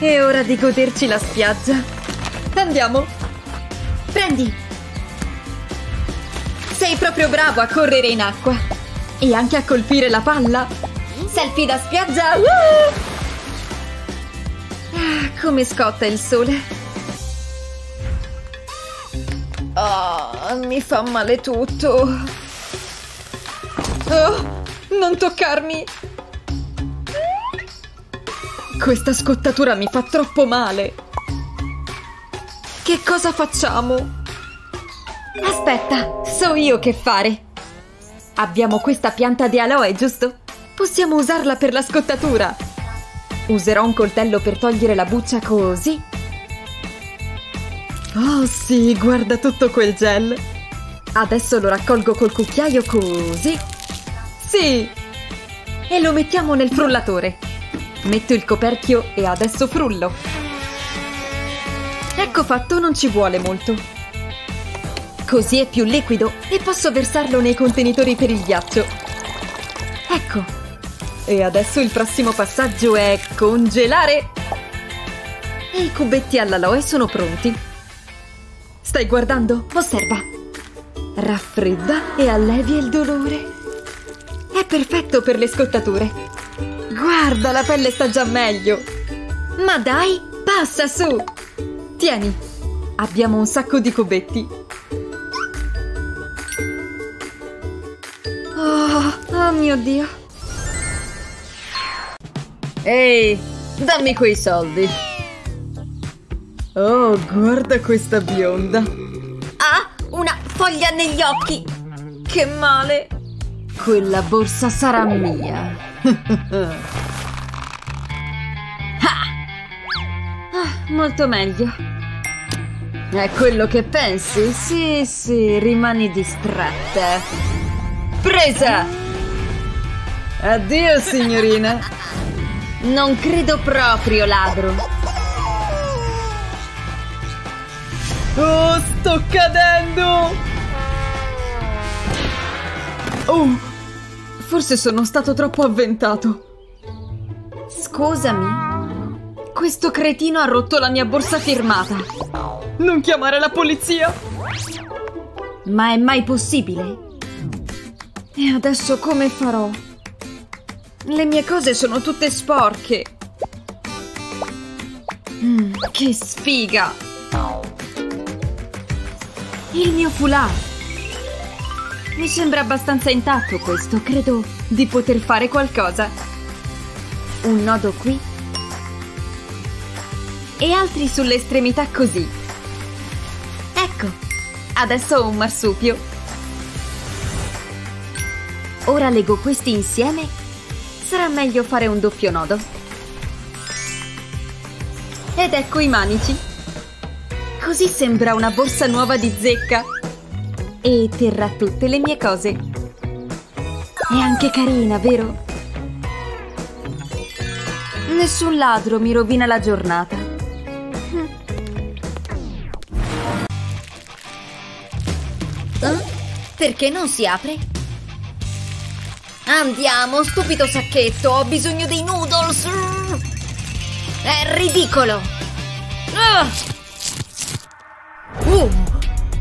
È ora di goderci la spiaggia. Andiamo. Prendi. Sei proprio bravo a correre in acqua. E anche a colpire la palla. Selfie da spiaggia. Uh! Ah, come scotta il sole. Oh, mi fa male tutto. Oh, non toccarmi. Questa scottatura mi fa troppo male. Che cosa facciamo? Aspetta, so io che fare. Abbiamo questa pianta di aloe, giusto? Possiamo usarla per la scottatura. Userò un coltello per togliere la buccia così. Oh sì, guarda tutto quel gel. Adesso lo raccolgo col cucchiaio così. Sì! E lo mettiamo nel frullatore. Metto il coperchio e adesso frullo. Ecco fatto, non ci vuole molto. Così è più liquido e posso versarlo nei contenitori per il ghiaccio. Ecco. E adesso il prossimo passaggio è congelare. E i cubetti all'aloe sono pronti. Stai guardando? Osserva. Raffredda e allevia il dolore. È perfetto per le scottature. Guarda, la pelle sta già meglio. Ma dai, passa su. Tieni, abbiamo un sacco di cubetti. Oh, oh mio Dio. Ehi, dammi quei soldi. Oh, guarda questa bionda. Ha una foglia negli occhi. Che male. Quella borsa sarà mia. Ah, molto meglio. È quello che pensi? Sì, sì, rimani distratta. Presa! Addio, signorina. Non credo proprio, ladro. Oh, sto cadendo! Oh, forse sono stato troppo avventato. Scusami. Questo cretino ha rotto la mia borsa firmata. Non chiamare la polizia! Ma è mai possibile? E adesso come farò? Le mie cose sono tutte sporche. Mm, che sfiga! Il mio foulard. Mi sembra abbastanza intatto questo. Credo di poter fare qualcosa. Un nodo qui. E altri sulle estremità così. Ecco, adesso ho un marsupio. Ora leggo questi insieme. Sarà meglio fare un doppio nodo. Ed ecco i manici. Così sembra una borsa nuova di zecca. E terrà tutte le mie cose. È anche carina, vero? Nessun ladro mi rovina la giornata. Eh? Perché non si apre? Andiamo, stupido sacchetto, ho bisogno dei noodles! È ridicolo! Ah! Uh,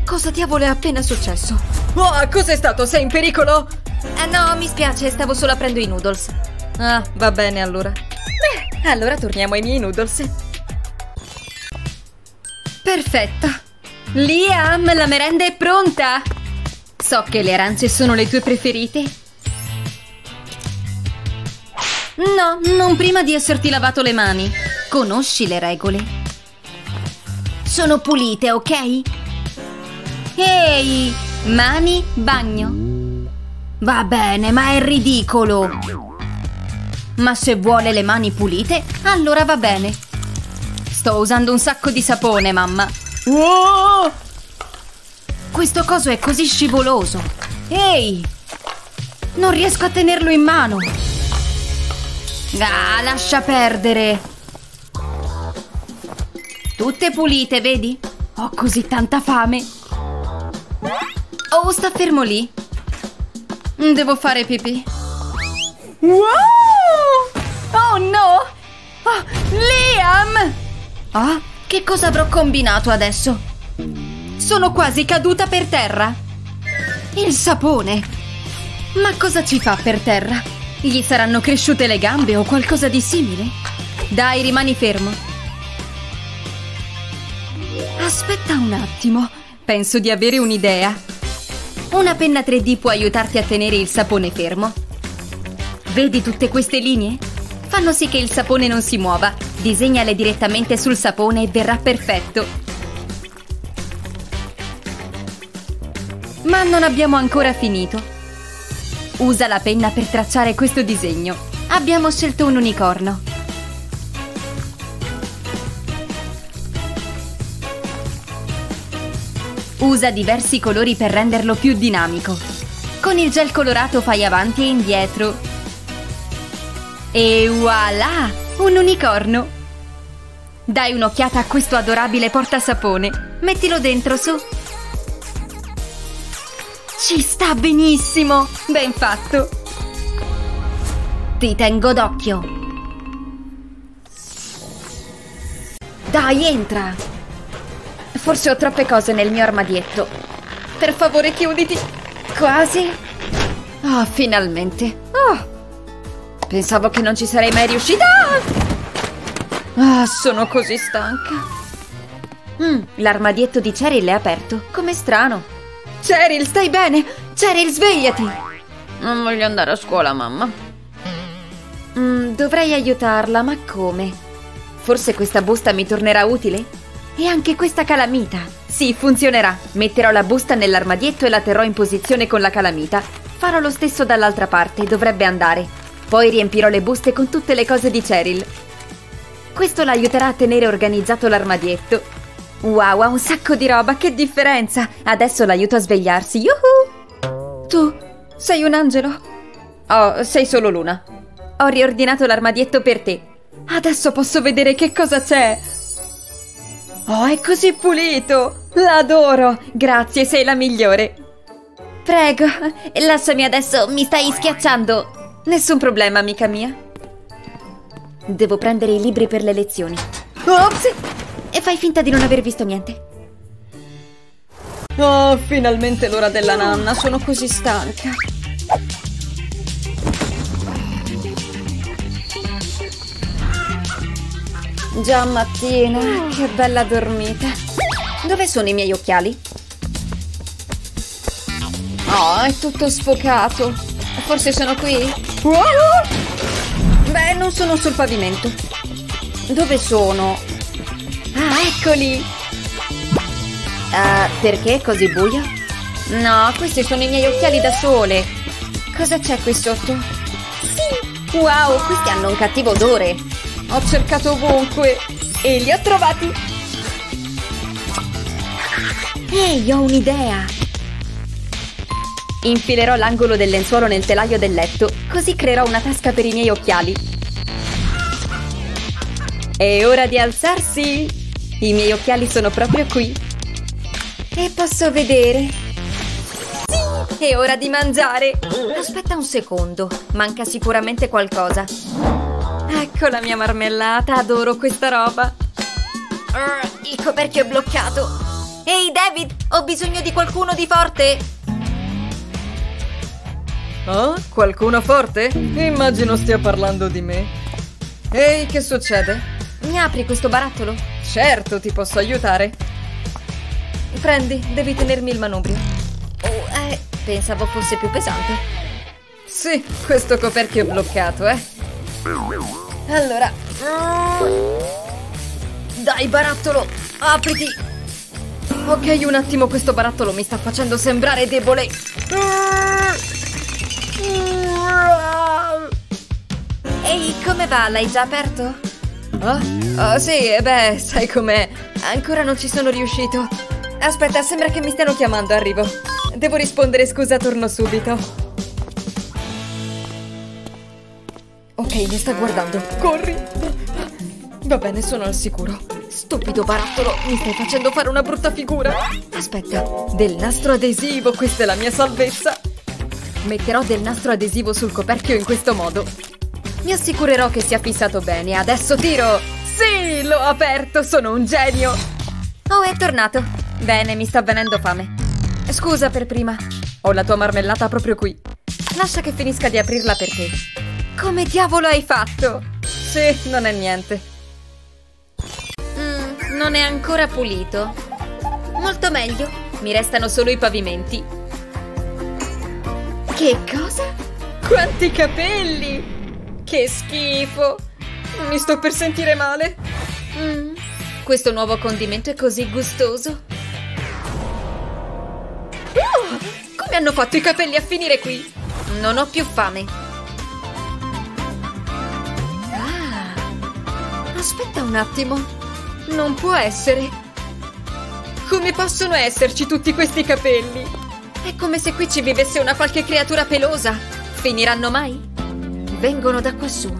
cosa diavolo è appena successo? Oh, cos'è stato? Sei in pericolo? Eh no, mi spiace, stavo solo aprendo i noodles. Ah, va bene allora. Beh, allora torniamo ai miei noodles. Perfetta. Liam, la merenda è pronta. So che le arance sono le tue preferite. No, non prima di esserti lavato le mani. Conosci le regole. Sono pulite, ok? Ehi, mani, bagno. Va bene, ma è ridicolo. Ma se vuole le mani pulite, allora va bene. Sto usando un sacco di sapone, mamma. Wow! Questo coso è così scivoloso. Ehi! Non riesco a tenerlo in mano. Ah, lascia perdere. Tutte pulite, vedi? Ho così tanta fame. Oh, sta fermo lì. Devo fare pipì. Wow! Oh no! Oh, Liam! Ah, che cosa avrò combinato adesso? Sono quasi caduta per terra. Il sapone. Ma cosa ci fa per terra? Gli saranno cresciute le gambe o qualcosa di simile? Dai, rimani fermo. Aspetta un attimo. Penso di avere un'idea. Una penna 3D può aiutarti a tenere il sapone fermo. Vedi tutte queste linee? Fanno sì che il sapone non si muova. Disegnale direttamente sul sapone e verrà perfetto. Ma non abbiamo ancora finito. Usa la penna per tracciare questo disegno. Abbiamo scelto un unicorno. Usa diversi colori per renderlo più dinamico. Con il gel colorato fai avanti e indietro. E voilà! Un unicorno! Dai un'occhiata a questo adorabile portasapone. Mettilo dentro, su. Ci sta benissimo! Ben fatto! Ti tengo d'occhio. Dai, entra! Forse ho troppe cose nel mio armadietto. Per favore, chiuditi. Quasi. Oh, finalmente. Oh. Pensavo che non ci sarei mai riuscita. Ah, sono così stanca. Mm, l'armadietto di Cheryl è aperto. Com'è strano. Cheryl, stai bene? Cheryl, svegliati. Non voglio andare a scuola, mamma. Mm, dovrei aiutarla, ma come? Forse questa busta mi tornerà utile? E anche questa calamita. Sì, funzionerà. Metterò la busta nell'armadietto e la terrò in posizione con la calamita. Farò lo stesso dall'altra parte, dovrebbe andare. Poi riempirò le buste con tutte le cose di Cheryl. Questo l'aiuterà a tenere organizzato l'armadietto. Wow, ha un sacco di roba, che differenza! Adesso l'aiuto a svegliarsi, yuhu! Tu sei un angelo? Oh, sei solo Luna. Ho riordinato l'armadietto per te. Adesso posso vedere che cosa c'è. Oh, è così pulito! L'adoro! Grazie, sei la migliore. Prego, lasciami adesso, mi stai schiacciando. Nessun problema, amica mia. Devo prendere i libri per le lezioni. Ops! E fai finta di non aver visto niente. Oh, finalmente l'ora della nanna, sono così stanca. Già mattina, che bella dormita. Dove sono i miei occhiali? Oh, è tutto sfocato. Forse sono qui? Beh, non sono sul pavimento. Dove sono? Ah, eccoli! Uh, perché è così buio? No, questi sono i miei occhiali da sole. Cosa c'è qui sotto? Sì! Wow, questi hanno un cattivo odore. Ho cercato ovunque e li ho trovati. Ehi, ho un'idea. Infilerò l'angolo del lenzuolo nel telaio del letto, così creerò una tasca per i miei occhiali. È ora di alzarsi! I miei occhiali sono proprio qui. E posso vedere. Sì! È ora di mangiare! Aspetta un secondo, manca sicuramente qualcosa. Ecco la mia marmellata, adoro questa roba. Uh, il coperchio è bloccato. Ehi David, ho bisogno di qualcuno di forte. Oh, qualcuno forte? Immagino stia parlando di me. Ehi, che succede? Mi apri questo barattolo? Certo, ti posso aiutare. Prendi, devi tenermi il manubrio. Oh, eh, pensavo fosse più pesante. Sì, questo coperchio è bloccato, eh. Allora. Dai, barattolo, apriti. Ok, un attimo, questo barattolo mi sta facendo sembrare debole. Ehi, come va? L'hai già aperto? Oh, oh sì, beh, sai com'è. Ancora non ci sono riuscito. Aspetta, sembra che mi stiano chiamando, arrivo. Devo rispondere, scusa, torno subito. Ok, mi sta guardando. Corri! Va bene, sono al sicuro. Stupido barattolo, mi stai facendo fare una brutta figura. Aspetta, del nastro adesivo, questa è la mia salvezza. Metterò del nastro adesivo sul coperchio in questo modo. Mi assicurerò che sia fissato bene. Adesso tiro! Sì, l'ho aperto, sono un genio! Oh, è tornato. Bene, mi sta venendo fame. Scusa per prima. Ho la tua marmellata proprio qui. Lascia che finisca di aprirla per te. Come diavolo hai fatto? Sì, non è niente. Mm, non è ancora pulito. Molto meglio. Mi restano solo i pavimenti. Che cosa? Quanti capelli! Che schifo! Mi sto per sentire male. Mm, questo nuovo condimento è così gustoso. Oh, come hanno fatto i capelli a finire qui? Non ho più fame. Aspetta un attimo. Non può essere. Come possono esserci tutti questi capelli? È come se qui ci vivesse una qualche creatura pelosa. Finiranno mai? Vengono da quassù.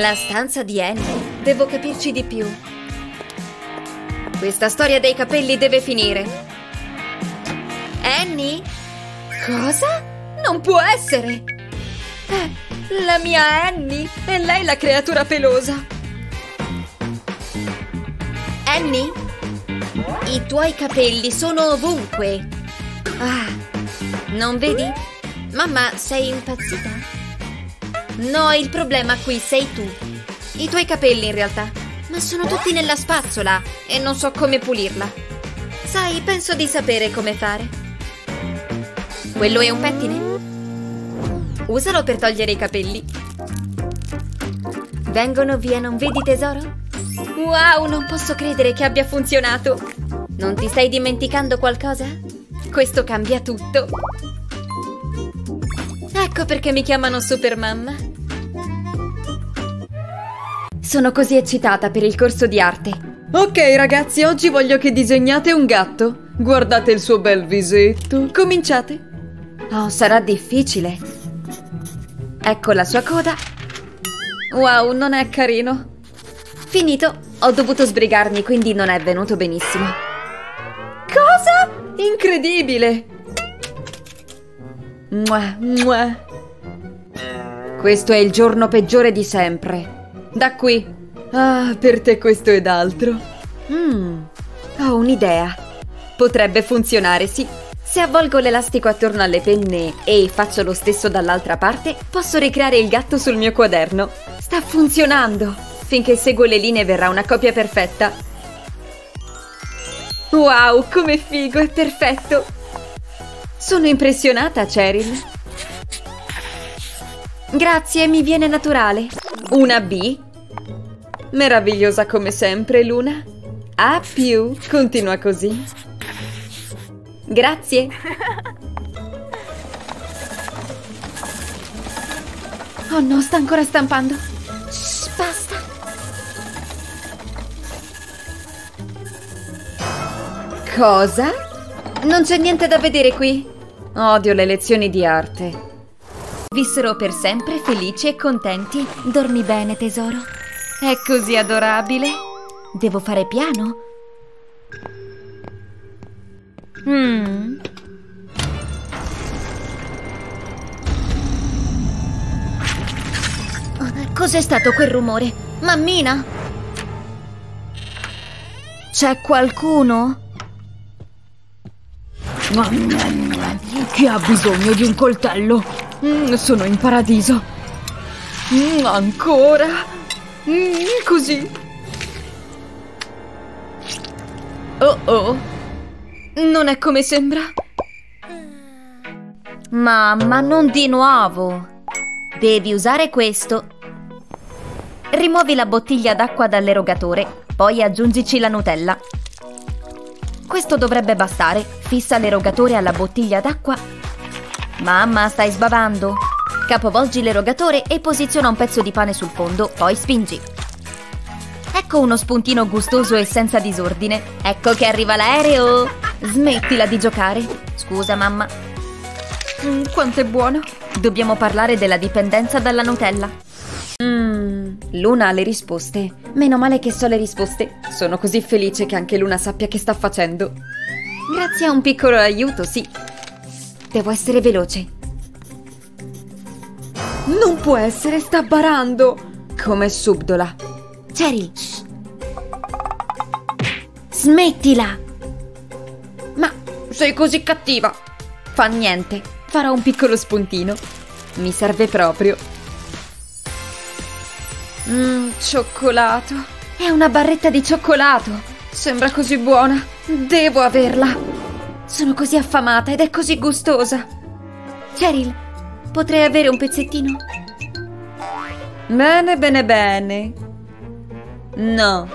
La stanza di Annie. Devo capirci di più. Questa storia dei capelli deve finire. Annie? Cosa? Non può essere! Eh, la mia Annie! È lei la creatura pelosa! Annie? I tuoi capelli sono ovunque! Ah, non vedi? Mamma, sei impazzita? No, il problema qui sei tu. I tuoi capelli, in realtà. Ma sono tutti nella spazzola e non so come pulirla. Sai, penso di sapere come fare. Quello è un pettine? Usalo per togliere i capelli. Vengono via, non vedi tesoro? Wow, non posso credere che abbia funzionato! Non ti stai dimenticando qualcosa? Questo cambia tutto! Ecco perché mi chiamano Supermamma. Sono così eccitata per il corso di arte. Ok ragazzi, oggi voglio che disegnate un gatto. Guardate il suo bel visetto. Cominciate. Oh, sarà difficile. Ecco la sua coda. Wow, non è carino. Finito. Ho dovuto sbrigarmi, quindi non è venuto benissimo. Cosa? Incredibile! Mua, mua. Questo è il giorno peggiore di sempre. Da qui. Ah, per te questo ed altro. Mmm, ho un'idea. Potrebbe funzionare, sì. Se avvolgo l'elastico attorno alle penne e faccio lo stesso dall'altra parte, posso ricreare il gatto sul mio quaderno. Sta funzionando! Finché seguo le linee verrà una copia perfetta. Wow, come figo, è perfetto! Sono impressionata, Cheryl. Grazie, mi viene naturale. Una B? Meravigliosa come sempre, Luna. A più, continua così. Grazie. Oh no, sta ancora stampando. Cosa? Non c'è niente da vedere qui. Odio le lezioni di arte. Vissero per sempre felici e contenti. Dormi bene, tesoro. È così adorabile. Devo fare piano? Mm. Cos'è stato quel rumore? Mammina? C'è qualcuno? Chi ha bisogno di un coltello? Mm, sono in paradiso. Mm, ancora? Mm, così. Oh oh. Non è come sembra. Mamma, non di nuovo. Devi usare questo. Rimuovi la bottiglia d'acqua dall'erogatore, poi aggiungici la Nutella. Questo dovrebbe bastare. Fissa l'erogatore alla bottiglia d'acqua. Mamma, stai sbavando? Capovolgi l'erogatore e posiziona un pezzo di pane sul fondo, poi spingi. Ecco uno spuntino gustoso e senza disordine. Ecco che arriva l'aereo! Smettila di giocare. Scusa, mamma. Mm, quanto è buono! Dobbiamo parlare della dipendenza dalla Nutella. Luna ha le risposte. Meno male che so le risposte. Sono così felice che anche Luna sappia che sta facendo. Grazie a un piccolo aiuto, sì. Devo essere veloce. Non può essere, sta barando! Come subdola. Cheryl! Smettila! Ma sei così cattiva! Fa niente, farò un piccolo spuntino. Mi serve proprio. Mmm, cioccolato. È una barretta di cioccolato. Sembra così buona. Devo averla. Sono così affamata ed è così gustosa. Cheryl, potrei avere un pezzettino? Bene, bene, bene. No.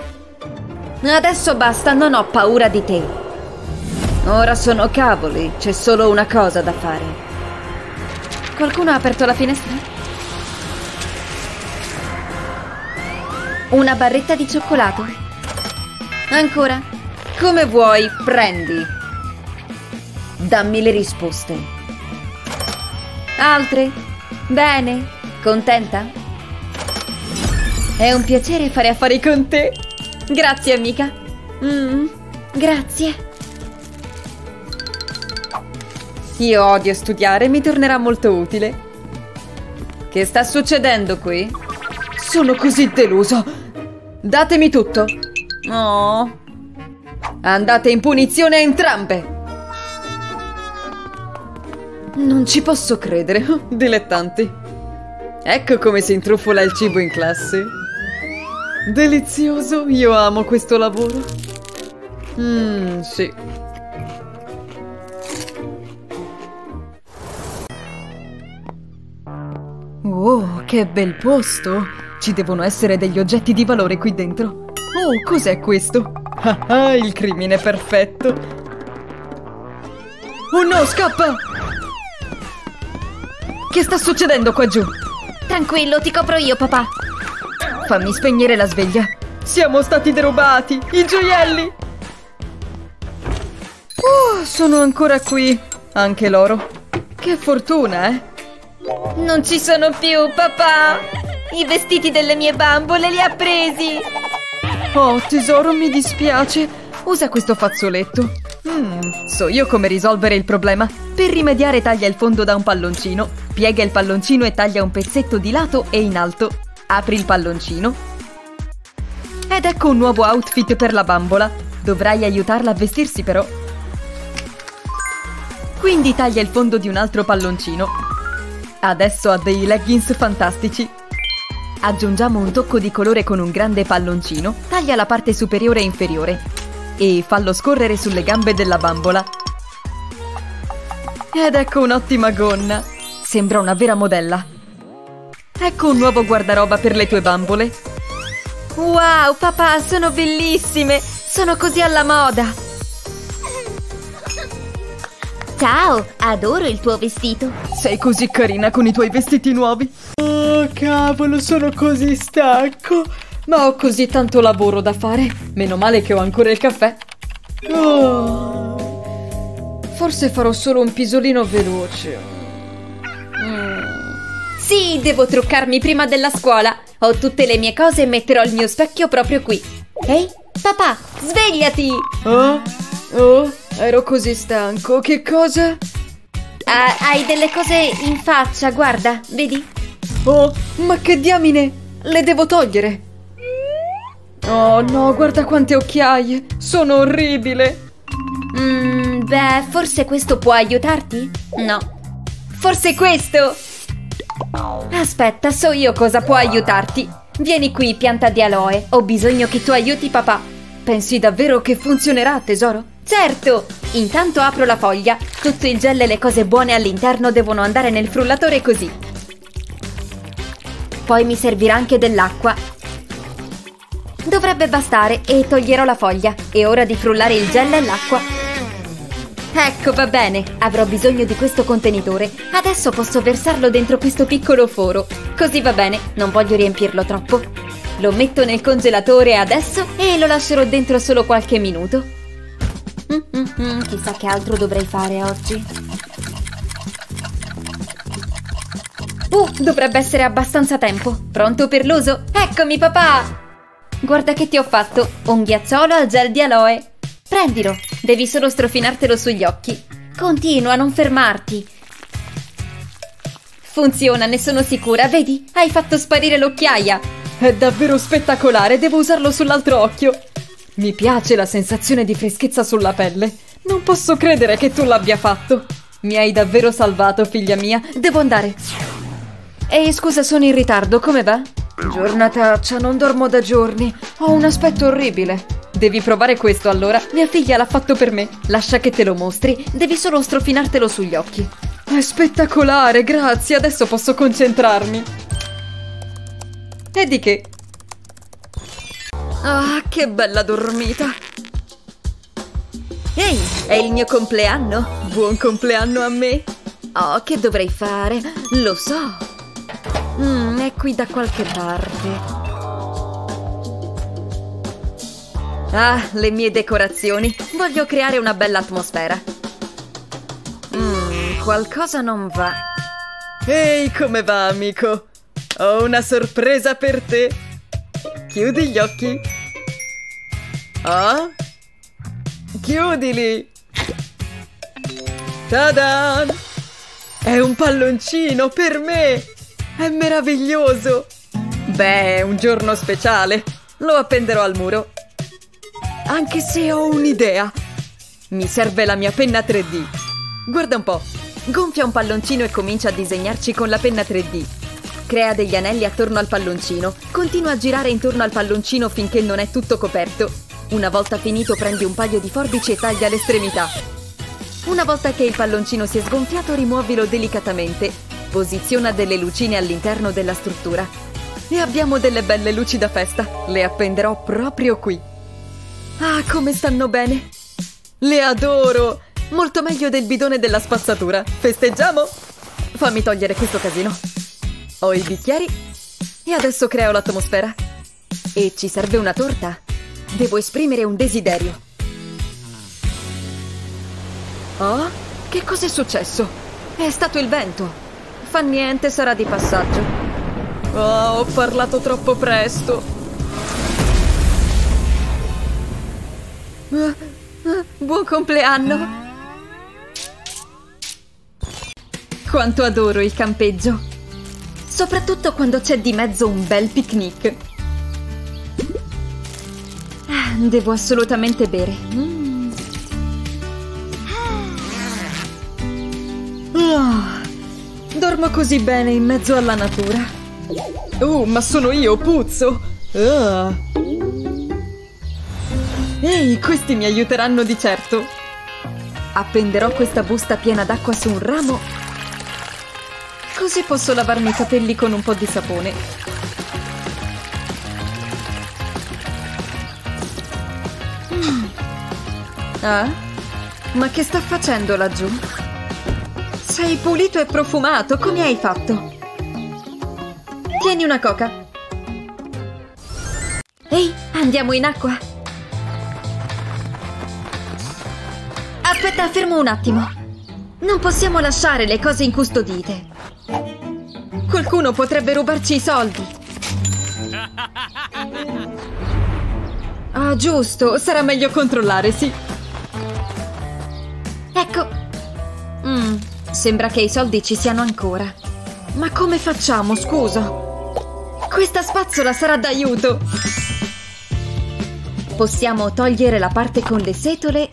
Adesso basta, non ho paura di te. Ora sono cavoli, c'è solo una cosa da fare. Qualcuno ha aperto la finestra? Una barretta di cioccolato. Ancora? Come vuoi, prendi. Dammi le risposte. Altre? Bene. Contenta? È un piacere fare affari con te. Grazie, amica. Mm, grazie. Io odio studiare, mi tornerà molto utile. Che sta succedendo qui? Sono così deluso. Datemi tutto. Oh. Andate in punizione entrambe. Non ci posso credere, dilettanti. Ecco come si intrufola il cibo in classe. Delizioso, io amo questo lavoro. Mmm, sì. Oh, che bel posto! Ci devono essere degli oggetti di valore qui dentro. Oh, cos'è questo? Ah, ah, il crimine perfetto! Oh no, scappa! Che sta succedendo qua giù? Tranquillo, ti copro io, papà. Fammi spegnere la sveglia. Siamo stati derubati! I gioielli! Oh, sono ancora qui. Anche loro. Che fortuna, eh? Non ci sono più, papà! I vestiti delle mie bambole li ha presi! Oh, tesoro, mi dispiace. Usa questo fazzoletto. Mm, so io come risolvere il problema. Per rimediare taglia il fondo da un palloncino, piega il palloncino e taglia un pezzetto di lato e in alto. Apri il palloncino. Ed ecco un nuovo outfit per la bambola. Dovrai aiutarla a vestirsi però. Quindi taglia il fondo di un altro palloncino. Adesso ha dei leggings fantastici. Aggiungiamo un tocco di colore con un grande palloncino. Taglia la parte superiore e inferiore. E fallo scorrere sulle gambe della bambola. Ed ecco un'ottima gonna. Sembra una vera modella. Ecco un nuovo guardaroba per le tue bambole. Wow, papà, sono bellissime! Sono così alla moda! Ciao, adoro il tuo vestito. Sei così carina con i tuoi vestiti nuovi. Cavolo, sono così stanco. Ma ho così tanto lavoro da fare. Meno male che ho ancora il caffè. Oh. Forse farò solo un pisolino veloce. Mm. Sì, devo truccarmi prima della scuola. Ho tutte le mie cose e metterò il mio specchio proprio qui. Ehi, papà, svegliati! Oh? Oh? Ero così stanco. Che cosa? Ah, hai delle cose in faccia, guarda, vedi? Oh, ma che diamine! Le devo togliere! Oh no, guarda quante occhiaie! Sono orribile! Mmm, beh, forse questo può aiutarti? No. Forse questo! Aspetta, so io cosa può aiutarti. Vieni qui, pianta di aloe. Ho bisogno che tu aiuti papà. Pensi davvero che funzionerà, tesoro? Certo! Intanto apro la foglia. Tutto il gel e le cose buone all'interno devono andare nel frullatore così. Poi mi servirà anche dell'acqua. Dovrebbe bastare e toglierò la foglia. È ora di frullare il gel e l'acqua. Ecco, va bene. Avrò bisogno di questo contenitore. Adesso posso versarlo dentro questo piccolo foro. Così va bene, non voglio riempirlo troppo. Lo metto nel congelatore adesso e lo lascerò dentro solo qualche minuto. Mm, mm, mm, chissà che altro dovrei fare oggi. Uh, dovrebbe essere abbastanza tempo. Pronto per l'uso? Eccomi, papà! Guarda che ti ho fatto. Un ghiacciolo al gel di aloe. Prendilo. Devi solo strofinartelo sugli occhi. Continua, non fermarti. Funziona, ne sono sicura. Vedi? Hai fatto sparire l'occhiaia. È davvero spettacolare, devo usarlo sull'altro occhio. Mi piace la sensazione di freschezza sulla pelle. Non posso credere che tu l'abbia fatto. Mi hai davvero salvato, figlia mia. Devo andare. Ehi, scusa, sono in ritardo, come va? Giornataccia, non dormo da giorni. Ho un aspetto orribile. Devi provare questo allora. Mia figlia l'ha fatto per me. Lascia che te lo mostri. Devi solo strofinartelo sugli occhi. È spettacolare, grazie. Adesso posso concentrarmi. E di che? Ah, che bella dormita. Ehi, è il mio compleanno. Buon compleanno a me. Oh, che dovrei fare? Lo so. Mm, è qui da qualche parte. Ah, le mie decorazioni. Voglio creare una bella atmosfera. Mmm, qualcosa non va. Ehi, come va, amico? Ho una sorpresa per te. Chiudi gli occhi. Ah? Chiudili. Tadan! È un palloncino per me! È meraviglioso! Beh, è un giorno speciale. Lo appenderò al muro. Anche se ho un'idea. Mi serve la mia penna 3D. Guarda un po'. Gonfia un palloncino e comincia a disegnarci con la penna 3D. Crea degli anelli attorno al palloncino. Continua a girare intorno al palloncino finché non è tutto coperto. Una volta finito prendi un paio di forbici e taglia l'estremità. Una volta che il palloncino si è sgonfiato rimuovilo delicatamente. Posiziona delle lucine all'interno della struttura. E abbiamo delle belle luci da festa. Le appenderò proprio qui. Ah, come stanno bene! Le adoro! Molto meglio del bidone della spazzatura. Festeggiamo? Fammi togliere questo casino. Ho i bicchieri e adesso creo l'atmosfera. E ci serve una torta. Devo esprimere un desiderio. Oh? Che cos'è successo? È stato il vento. Fa niente, sarà di passaggio. Oh, ho parlato troppo presto. Uh, uh, buon compleanno! Quanto adoro il campeggio! Soprattutto quando c'è di mezzo un bel picnic. Ah, devo assolutamente bere. Mm. Dormo così bene in mezzo alla natura. Oh, ma sono io, puzzo! Ah. Ehi, questi mi aiuteranno di certo! Appenderò questa busta piena d'acqua su un ramo Così posso lavarmi i capelli con un po' di sapone. Mm. Ah? Ma che sta facendo laggiù? Sei pulito e profumato, come hai fatto? Tieni una coca. Ehi, andiamo in acqua. Aspetta, fermo un attimo. Non possiamo lasciare le cose incustodite. Qualcuno potrebbe rubarci i soldi. Ah, giusto. Sarà meglio controllare, sì. Sembra che i soldi ci siano ancora. Ma come facciamo, scusa? Questa spazzola sarà d'aiuto. Possiamo togliere la parte con le setole,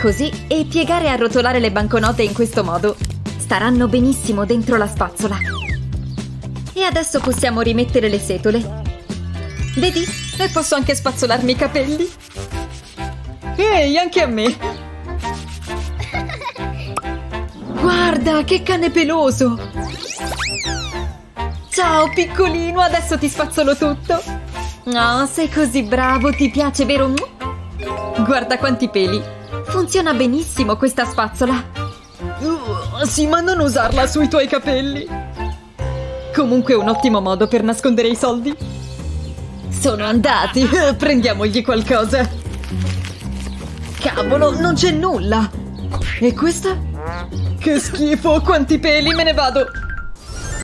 così, e piegare e arrotolare le banconote in questo modo. Staranno benissimo dentro la spazzola. E adesso possiamo rimettere le setole. Vedi? E posso anche spazzolarmi i capelli. Ehi, anche a me! Guarda, che cane peloso! Ciao, piccolino, adesso ti spazzolo tutto! Oh, sei così bravo, ti piace, vero? Guarda quanti peli! Funziona benissimo questa spazzola! Uh, sì, ma non usarla sui tuoi capelli! Comunque un ottimo modo per nascondere i soldi. Sono andati! Prendiamogli qualcosa! Cavolo, non c'è nulla! E questa? Che schifo, quanti peli, me ne vado!